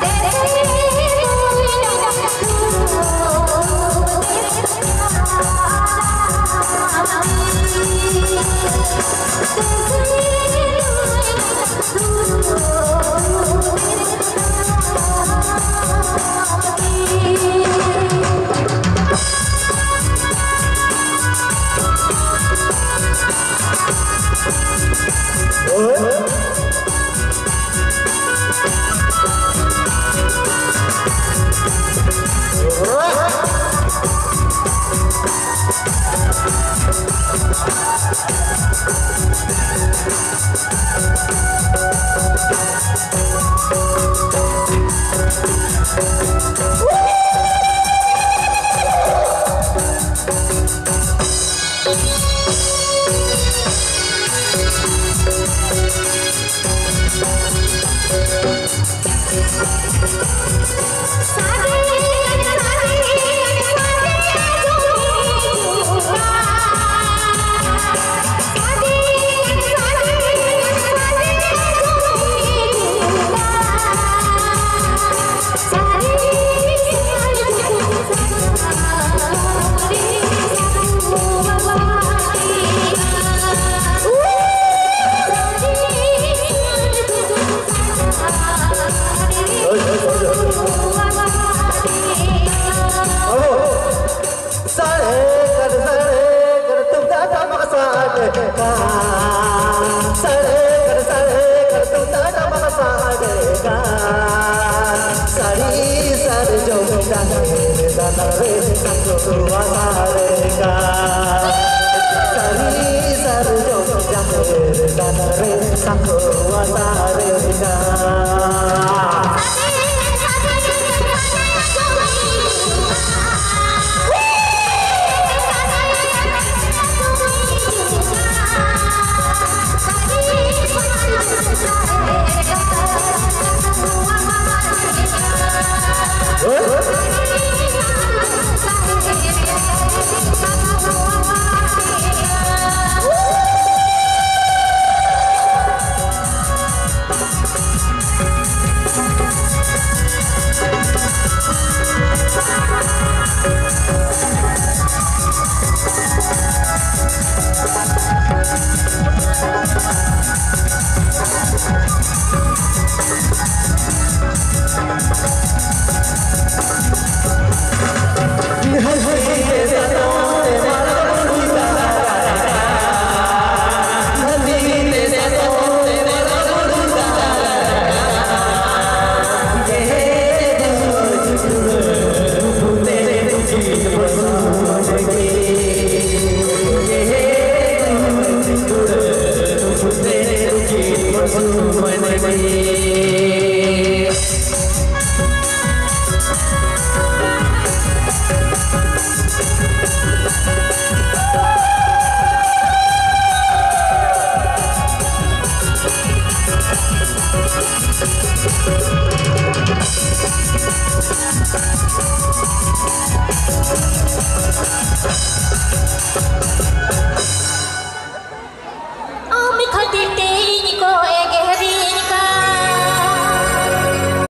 Stay, stay, stay. Sangho Atare Ka